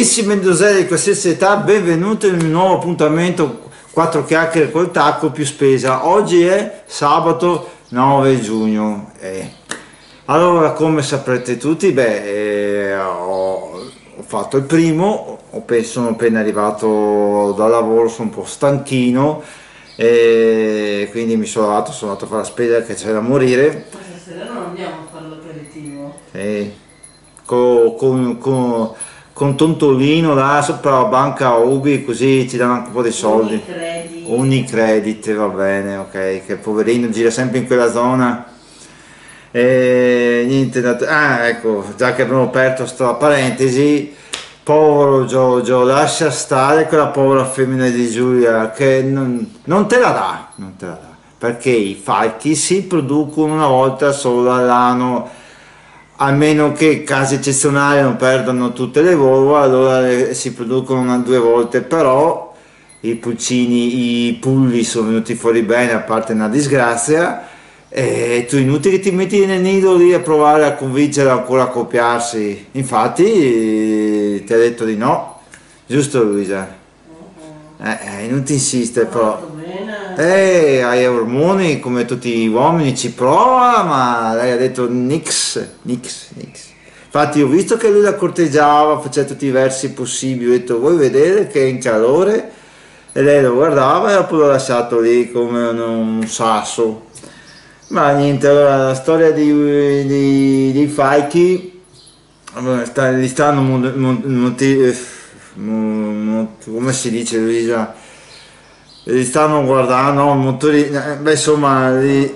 Carissimi mendoselli di qualsiasi età, benvenuti in un nuovo appuntamento 4 chiacchiere col tacco più spesa. Oggi è sabato 9 giugno. Eh. Allora, come saprete tutti, beh, eh, ho, ho, fatto il primo, ho, sono appena arrivato dal lavoro, sono un po' stanchino, e quindi mi sono lavato, sono andato a fare la spesa che c'è da morire. Ma stasera non andiamo a fare l'aperitivo. Eh, con, con, con con Tontolino là sopra la banca Ubi così ci danno anche un po' di soldi. Unicredit. Unicredit va bene ok che poverino gira sempre in quella zona. E niente da... ah ecco già che abbiamo aperto sta parentesi povero Giorgio lascia stare quella povera femmina di Giulia che non, non te la dà non te la dà perché i falchi si producono una volta solo all'anno a meno che casi eccezionali non perdano tutte le uova, allora si producono una, due volte, però i pulcini, i pulli sono venuti fuori bene, a parte una disgrazia, e tu inutile che ti metti nel nido lì a provare a convincere ancora a copiarsi. Infatti ti ha detto di no, giusto Luisa? Eh, eh, non ti insiste però. Eh, hai ormoni come tutti gli uomini, ci prova, ma lei ha detto nix, nix, nix. Infatti ho visto che lui la corteggiava, faceva tutti i versi possibili, ho detto vuoi vedere che è in calore? E lei lo guardava e poi l'ho lasciato lì come un, un sasso. Ma niente, allora la storia di, di, di Faiki, li stanno molti come si dice Luisa li stanno guardando motori eh, beh insomma li,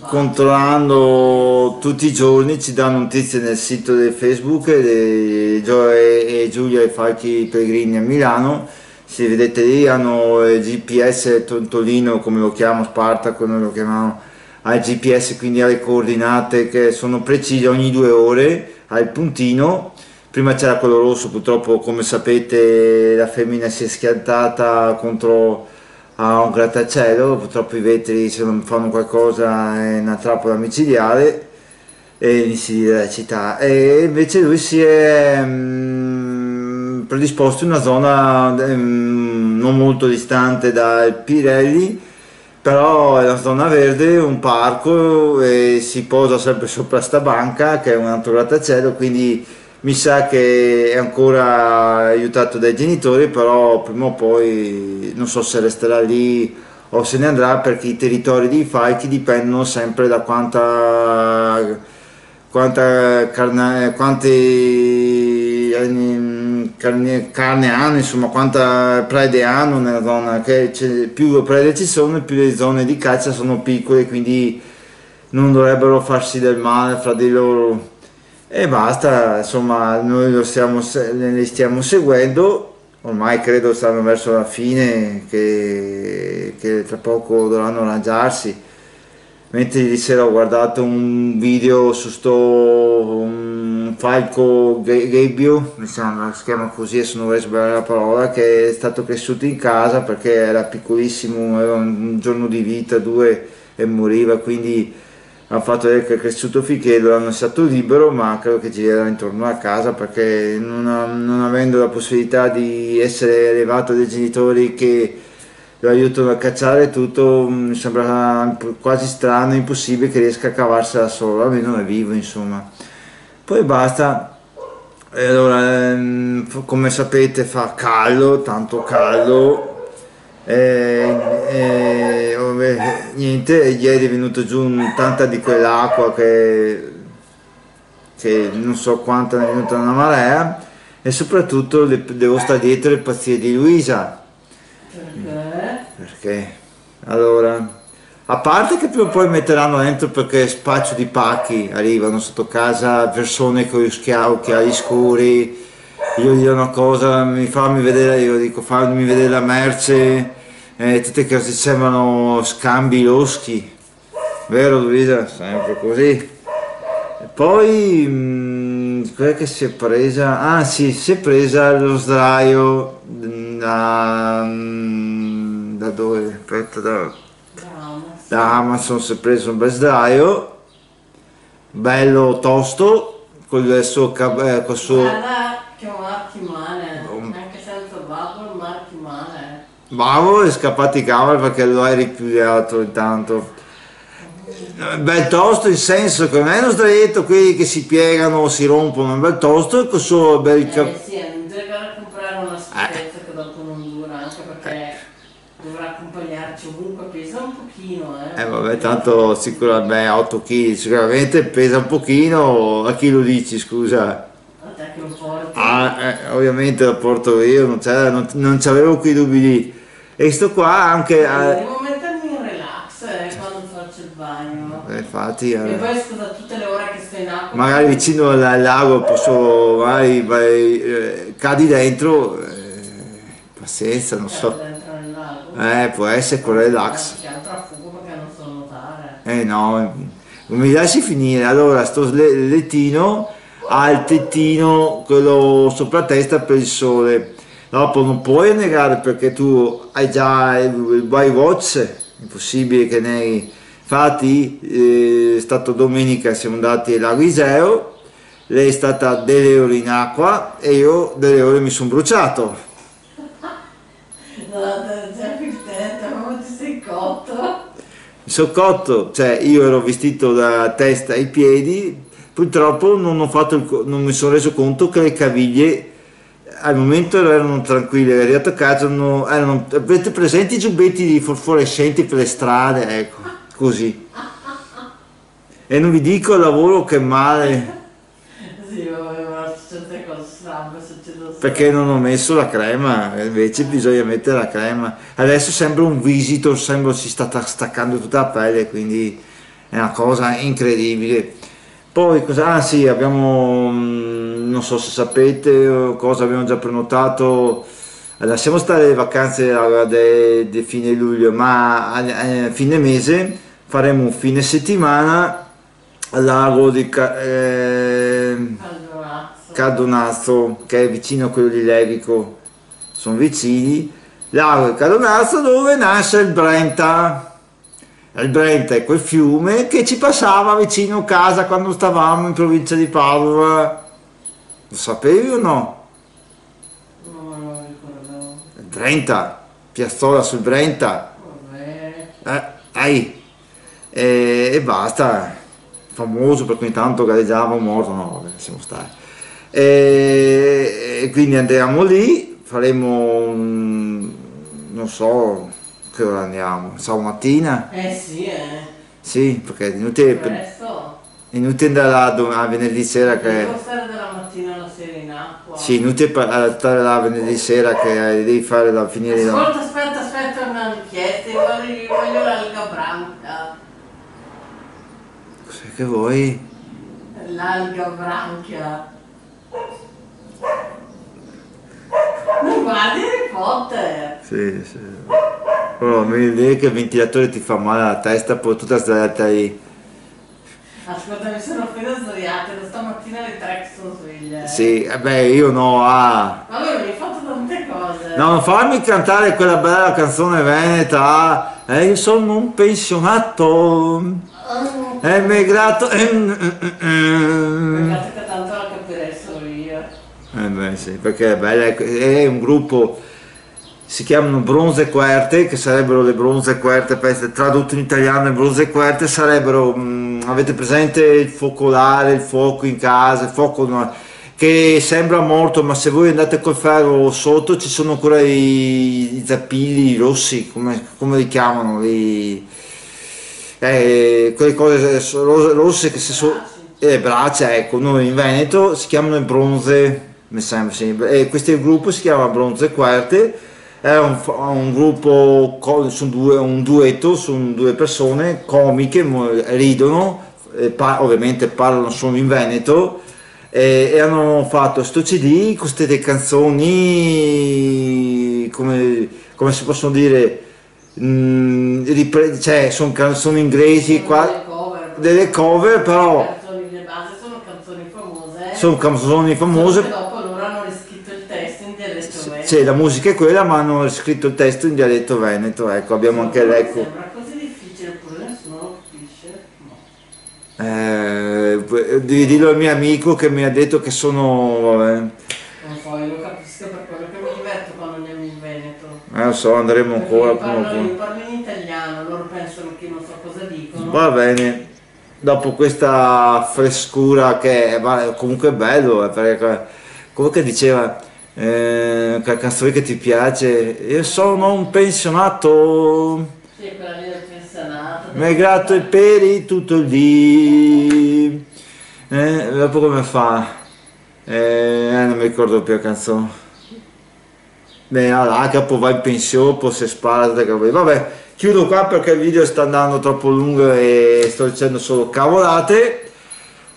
controllando tutti i giorni ci danno notizie nel sito del facebook di Gioia e Giulia e Falchi Pellegrini a Milano. Se vedete lì hanno il GPS Tontolino come lo chiamo Spartaco noi lo chiamiamo ha il GPS quindi ha le coordinate che sono precise ogni due ore ha il puntino prima c'era quello rosso purtroppo come sapete la femmina si è schiantata contro a un grattacielo. Purtroppo i vetri se non fanno qualcosa è una trappola micidiale e inizi della città. E invece lui si è um, predisposto in una zona um, non molto distante dal Pirelli però è una zona verde, un parco e si posa sempre sopra sta banca che è un altro grattacielo quindi mi sa che è ancora aiutato dai genitori, però prima o poi non so se resterà lì o se ne andrà perché i territori dei falchi dipendono sempre da quanta, quanta carne, carne, carne hanno, insomma quanta prede hanno nella zona, che più prede ci sono più le zone di caccia sono piccole, quindi non dovrebbero farsi del male fra di loro e basta, insomma noi lo stiamo, li stiamo seguendo, ormai credo stanno verso la fine che, che tra poco dovranno arrangiarsi, mentre ieri sera ho guardato un video su sto um, falco gabbio, mi si chiama così, adesso non vorrei sbagliare la parola, che è stato cresciuto in casa perché era piccolissimo, aveva un giorno di vita, due e moriva, quindi hanno fatto vedere che è cresciuto finché lo hanno lasciato libero ma credo che girerà intorno a casa perché non, non, avendo la possibilità di essere elevato dai genitori che lo aiutano a cacciare tutto mi sembra quasi strano, impossibile che riesca a cavarsela solo, almeno è vivo insomma. Poi basta. E allora ehm, come sapete fa caldo, tanto caldo e, e, niente, ieri è venuto giù tanta di quell'acqua che, che, non so quanta è venuta una marea e soprattutto le, devo stare dietro le pazzie di Luisa. Perché? Perché? Allora, a parte che prima o poi metteranno dentro perché spaccio di pacchi arrivano sotto casa persone con gli occhiali scuri io gli do una cosa, mi fammi vedere, io dico fammi vedere la merce, eh, tutte cose sembrano scambi loschi, vero Luisa? Sempre così. E poi, mh, quella che si è presa? Ah sì, si è presa lo sdraio da, da dove? Aspetta, da, da Amazon si è preso un bel sdraio, bello tosto, con il suo, eh, col suo Che un attimo, marchi male. Bravo, è scappato i cavoli perché lo hai ripigliato intanto. Bel tosto in senso che non è uno sdraietto quelli che si piegano o si rompono, un bel tosto e questo bel cap- Eh sì, non deve comprare una schifezza che dopo non dura, anche perché dovrà accompagnarci ovunque, pesa un pochino, eh. Eh vabbè, tanto sicuramente 8 kg, sicuramente pesa un pochino, a chi lo dici scusa? A te che lo porti. Ah, eh, ovviamente lo porto io, non, c'era- non, non c'avevo quei dubbi lì. E sto qua anche... eh, Devo mettermi in relax eh, quando faccio il bagno. eh, infatti... eh, E poi scusa tutte le ore che sto in acqua. magari vicino al lago posso magari vai, eh, cadi dentro eh, pazienza non so dentro nel lago. eh può essere con relax Che altro a fuoco perché non so nuotare. eh no mi lasci finire allora sto le- lettino ha il tettino quello sopra la testa per il sole. Dopo non puoi negare perché tu hai già il, watch impossibile che ne infatti eh, è stato domenica siamo andati al lago Iseo lei è stata delle ore in acqua e io delle ore mi sono bruciato. No, già ma ti sei cotto. mi sono cotto cioè io ero vestito da testa ai piedi purtroppo non, ho fatto il non mi sono reso conto che le caviglie al momento erano tranquille arrivato a casa erano, erano avete presenti i giubbetti di fosforescenti per le strade ecco così. E non vi dico il lavoro che male. Sì, vabbè, ma certe cose strane perché non ho messo la crema invece bisogna mettere la crema. Adesso sembra un visitor sembra si sta ta- staccando tutta la pelle quindi è una cosa incredibile poi cosa ah sì abbiamo mm, non so se sapete o cosa abbiamo già prenotato lasciamo stare le vacanze di fine luglio ma a, a fine mese faremo un fine settimana al lago di Caldonazzo. Cardonazzo, che è vicino a quello di Levico, sono vicini, lago di Cardonazzo dove nasce il Brenta. Il Brenta è quel fiume che ci passava vicino a casa quando stavamo in provincia di Padova. Lo sapevi o no? Non me lo ricordo. Il Brenta, piazzola sul Brenta. Vabbè. Eh, ai. E, e basta, famoso perché ogni tanto gareggiava un morto, no, lasciamo stare. E, e quindi andiamo lì, faremo, un- non so che ora andiamo, sabato mattina, Eh sì, eh. sì, perché è inutile, Presto. è inutile andare là a venerdì sera che... Devo stare dalla mattina alla sera in acqua. Sì, inutile stare là venerdì sera che devi fare la finire la... Ascolta, aspetta, aspetta una richiesta. Io Voglio, io voglio l'alga branca. Cos'è che vuoi? L'alga branca. Non guardi Harry Potter. Sì, sì. Oh, mi vedi che il ventilatore ti fa male alla testa, poi tutta sdraiata lì. Ascolta, mi sono appena. Da stamattina alle 3 che sono sveglia. eh. Sì, eh beh, io no, ah. Vabbè, mi hai fatto tante cose. No, non farmi cantare quella bella canzone veneta. Eh, io sono un pensionato. Oh, È emigrato. ehm, ehm, ehm. Che tanto la capirei solo io. Eh beh, sì, perché è bella, è un gruppo. Si chiamano Bronze Querte, che sarebbero le bronze querte, tradotto in italiano, le bronze querte sarebbero, mm, avete presente il focolare, il fuoco in casa, il fuoco che sembra morto, ma se voi andate col ferro sotto ci sono ancora i, i zappilli rossi, come, come li chiamano, i- eh, quelle cose ro- rosse che se so, le braccia, ecco, noi in Veneto si chiamano bronze, mi sembra, sì. e questo gruppo si chiama Bronze Querte, è un, un gruppo, sono due, un duetto, sono due persone comiche, ridono, e pa- ovviamente parlano solo in Veneto, e, e hanno fatto sto CD con queste canzoni, come, come si possono dire, mm, ripre- cioè sono canzoni inglesi, qua, Delle cover. delle cover, però Le canzoni di base sono canzoni famose. sono canzoni famose. che dopo loro hanno riscritto il testo in dialetto veneto. Sì, la musica è quella, ma hanno scritto il testo in dialetto veneto, ecco, abbiamo anche Non mi l'eco. Sembra così difficile, pure nessuno lo capisce. No. Eh, devi dirlo al mio amico che mi ha detto che sono... vabbè. Non so, io lo capisco per quello che mi diverto quando andiamo in Veneto. Eh lo so, andremo Perché ancora io parlo, io parlo in italiano, loro pensano che non so cosa dicono. Va bene, dopo questa frescura che va, comunque è bello, eh, perché comunque diceva eh, canzone che ti piace, io sono un pensionato, Sì, quella lì del pensionato. mi hai gratto i peli tutto lì. Eh, dopo come fa? Eh, non mi ricordo più la canzone. Beh, allora, capo va in pensione, poi si cose. vabbè, chiudo qua perché il video sta andando troppo lungo e sto dicendo solo cavolate.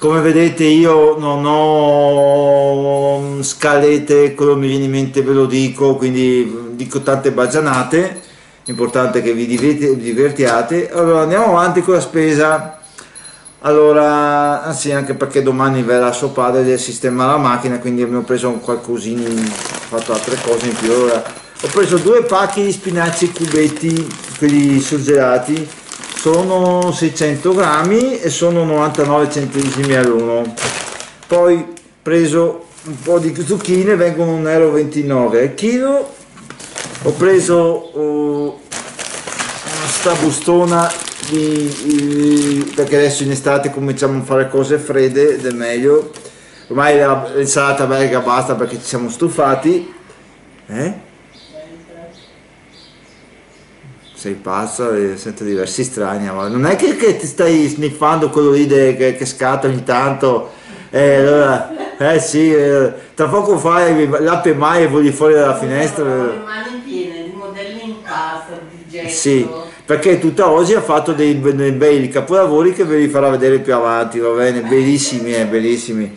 Come vedete io non ho scalette, quello mi viene in mente ve lo dico, quindi dico tante bagianate, importante che vi diverti- divertiate. Allora andiamo avanti con la spesa. Allora, anzi anche perché domani verrà suo padre del sistema la macchina, quindi abbiamo preso un qualcosina, ho fatto altre cose in più. Allora, ho preso due pacchi di spinaci cubetti, quelli surgelati, sono 600 grammi e sono 99 centesimi all'uno. Poi preso un po' di zucchine, vengono 1,29 euro al chilo. Ho preso oh, sta bustona di, di- perché adesso in estate cominciamo a fare cose fredde ed è meglio ormai la- l'insalata belga basta perché ci siamo stufati eh? Sei pazzo e sento diversi strani ma non è che, che ti stai sniffando quello lì de- che, che scatta ogni tanto eh, allora, eh sì eh, tra poco fai l'ape mai e voli fuori dalla finestra le mani piene di modelli in pasta, di gesso. Sì, perché tutta oggi ha fatto dei, dei bei capolavori che ve li farà vedere più avanti, va bene? Bellissimi, eh, bellissimi.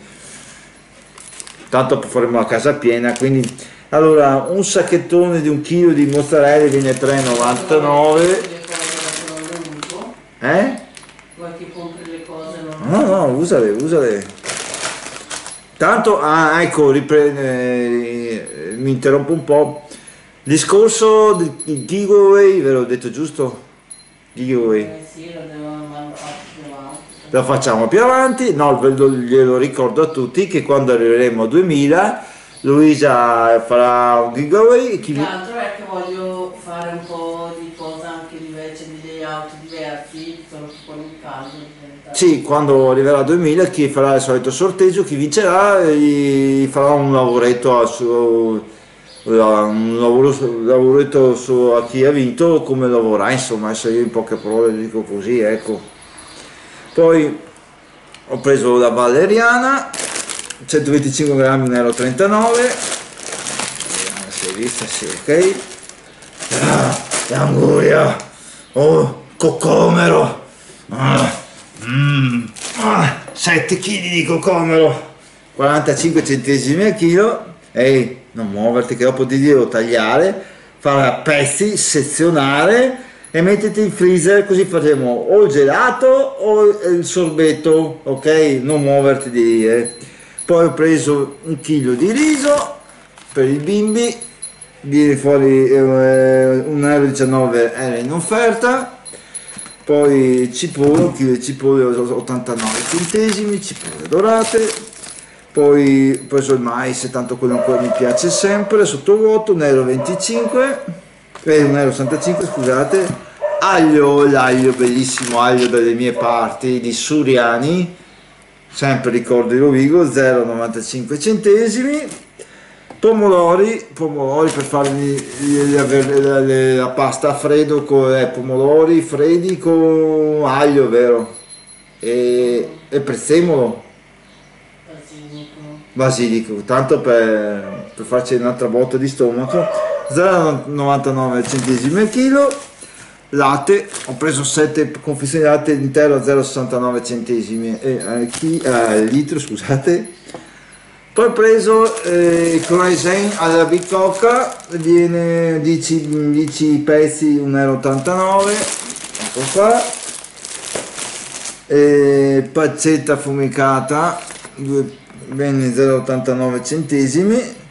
Tanto faremo la casa piena, quindi... Allora, un sacchettone di un chilo di mozzarella viene 3,99. Le cose che non le uso. Eh? Vuoi che compri le cose No, no, usale, usale. Tanto, ah, ecco, ripre- eh, mi interrompo un po'. Discorso di giveaway, ve l'ho detto giusto? Giveaway. Eh sì, lo devo mandare più avanti. lo facciamo più avanti, no, ve lo- glielo ricordo a tutti che quando arriveremo a 2000 Luisa farà un giveaway, chi Più vi- che altro è che voglio fare un po' di cose anche invece di layout diversi, solo che con il caldo diventa... sì, quando arriverà a 2000 chi farà il solito sorteggio, chi vincerà gli farà un lavoretto a suo un lavoro, lavoretto su, a chi ha vinto come lavora insomma adesso io in poche parole dico così ecco. Poi ho preso la valeriana 125 grammi 1,39 euro vediamo se hai vista sì. Ok. Ah, l'anguria. Oh cocomero. Ah, mm, ah, 7 kg di cocomero. 45 centesimi al chilo. Ehi non muoverti che dopo ti devo tagliare. Fare a pezzi sezionare e mettiti in freezer così facciamo o il gelato o il sorbetto ok? Non muoverti di lì eh. Poi ho preso un chilo di riso per i bimbi viene fuori eh, 1,19 euro era in offerta poi cipolle, un chilo di cipolle 89 centesimi, cipolle dorate, poi ho preso il mais, tanto quello ancora mi piace sempre, sottovuoto, 1,25 euro, eh, 1,65 euro, scusate, aglio, l'aglio, bellissimo aglio dalle mie parti di Suriani, sempre ricordo di Rovigo, 0,95 centesimi, pomodori, pomodori per farmi la, pasta a freddo con eh, pomodori freddi con aglio, vero? E, e prezzemolo, Basilico. basilico, tanto per, per farci un'altra botta di stomaco, 0,99 centesimi al chilo, latte, ho preso 7 confezioni di latte intero a 0,69 centesimi eh, eh, litro, scusate. Poi ho preso eh, croissant alla bicocca, viene 10, 10 pezzi 1,89 euro, ecco qua. E pancetta affumicata, due- viene 0,89 centesimi.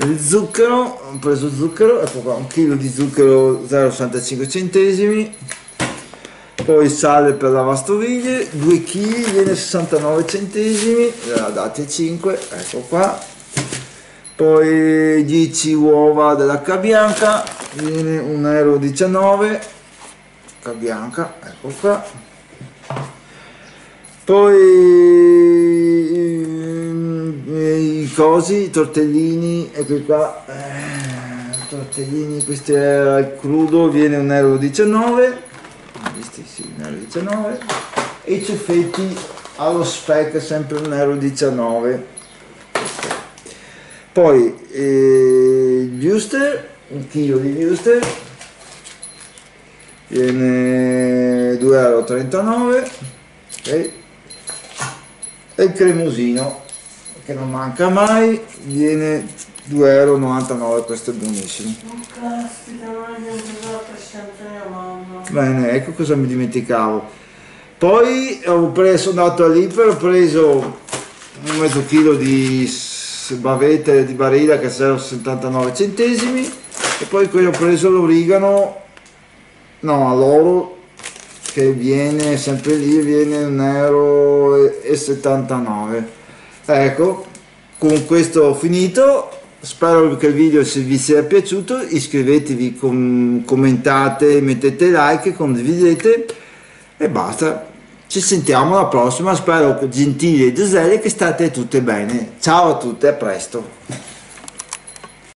Il zucchero, ho preso zucchero, ecco qua, un chilo di zucchero 0,65 centesimi. Poi sale per lavastoviglie, 2 kg viene 69 centesimi, la date 5, ecco qua. poi 10 uova dell'H bianca viene 1,19 euro H bianca ecco qua poi i cosi i tortellini ecco qua eh, tortellini questi è al crudo viene 1,19 euro visti sì 1,19 euro e i ciuffetti allo spec sempre 1,19 euro poi eh, Wuster, un chilo di Wuster, viene 2,39 euro, okay. e il cremosino, che non manca mai, viene 2,99 euro, questo è buonissimo. Bene, ecco cosa mi dimenticavo. Poi ho preso, sono andato all'Iper, ho preso un mezzo chilo di bavette di barilla che servono 79 centesimi e poi qui ho preso l'origano no l'oro che viene sempre lì viene 1,79 euro ecco con questo ho finito spero che il video vi sia piaciuto iscrivetevi com commentate mettete like condividete e basta ci sentiamo alla prossima, spero gentili e Giselle che state tutte bene. Ciao a tutte, a presto.